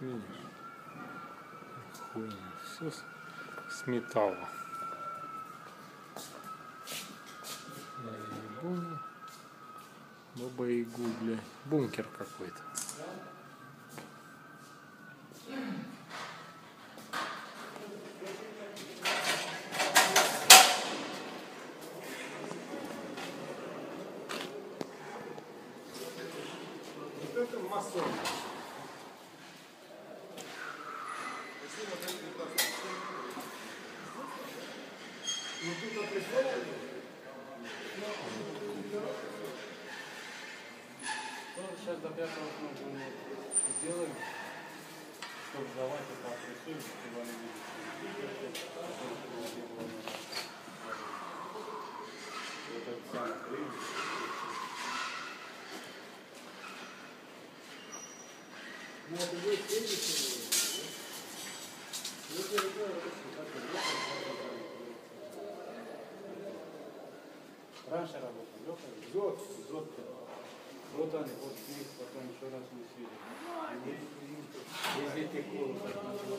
Видишь? Хуйня. Все с, с металла. Баба Ягу, блядь. Бункер какой-то. Вот это масон. Сейчас до пятого мы сделаем, чтобы давать это отрисуем, чтобы они. Вот этот самый клин. Ну это будет следующий. Вот я и говорю, как это, Раньше работал, Леха, Зод. Зод. Вот они, вот их потом еще раз не. Везде текло, вот так начало